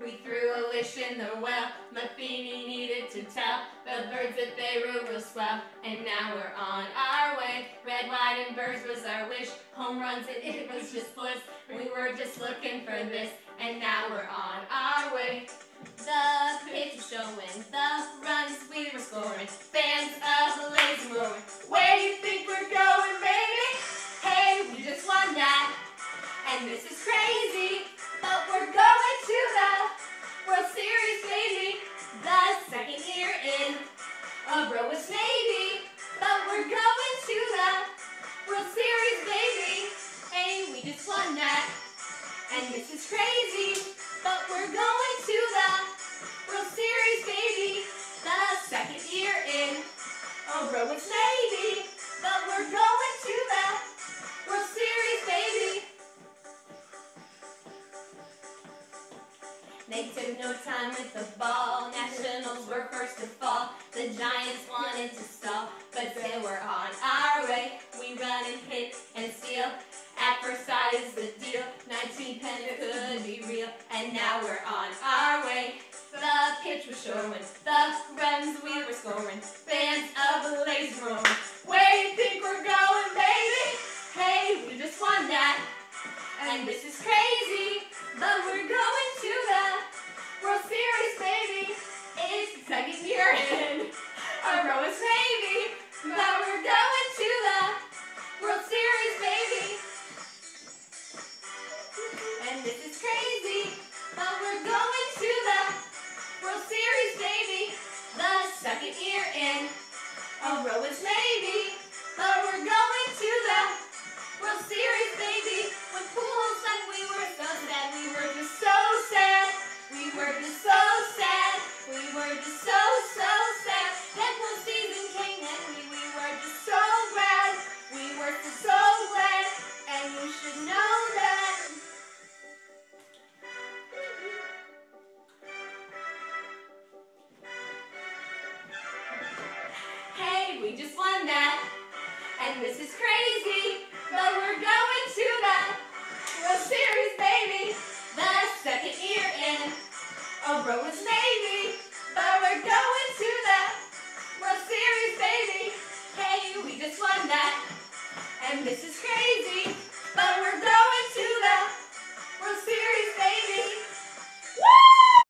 We threw a wish in the well. Matheny needed to tell the birds that they were real swell. And now we're on our way. Red, white, and birds was our wish. Home runs and it was just bliss. We were just looking for this. And now we're on our way. The pitch was showing, the runs we were scoring. Fans of the lazy roaring. Where you think we're going, baby? Hey, we just won that. And this is crazy, row is maybe, but we're going to the World Series, baby. Hey, we just won that. And this is crazy, but we're going to the World Series, baby. The second year in a row is maybe, but we're going to the World Series, baby. They took no time with the ball. And now we're on our way. The pitch was showing, the runs we were scoring. Fans of the roaring. Where you think we're going, baby? Hey, we just won that. And this is crazy, but we're going to the World Series, baby. Row is maybe, we just won that. And this is crazy, but we're going to the World Series, baby. The second year in, a bro, it's Navy, but we're going to the World Series, baby. Hey, we just won that, and this is crazy.